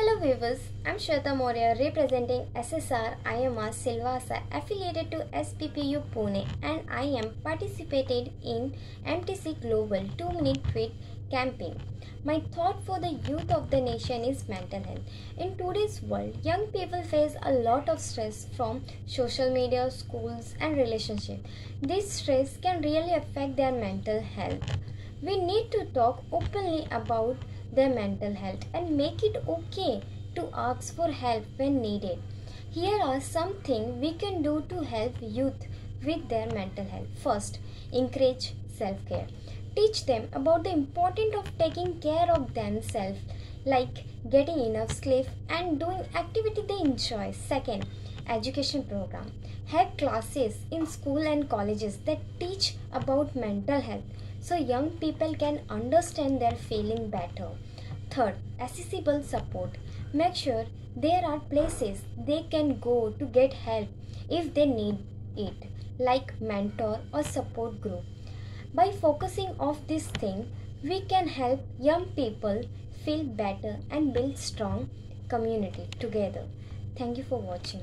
Hello viewers, I'm Sweta Maurya representing SSR IMR Silvassa affiliated to SPPU Pune and I am participated in MTC Global 2 Minute Tweet campaign. My thought for the youth of the nation is mental health. In today's world, young people face a lot of stress from social media, schools and relationships. This stress can really affect their mental health. We need to talk openly about their mental health and make it okay to ask for help when needed. Here are some things we can do to help youth with their mental health. First, encourage self-care. Teach them about the importance of taking care of themselves like getting enough sleep and doing activity they enjoy. Second, education program. Have classes in school and colleges that teach about mental health so young people can understand their feeling better. Third, accessible support. Make sure there are places they can go to get help if they need it, like mentor or support group. By focusing off this thing, we can help young people feel better and build strong community together. Thank you for watching.